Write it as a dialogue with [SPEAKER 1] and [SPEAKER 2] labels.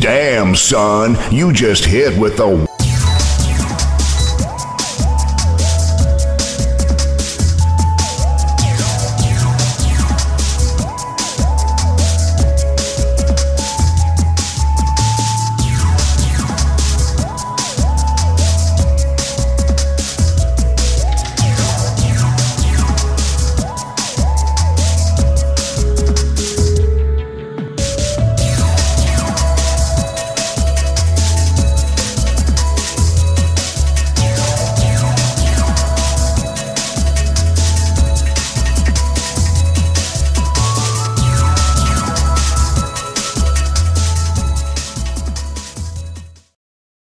[SPEAKER 1] Damn, son, you just hit with the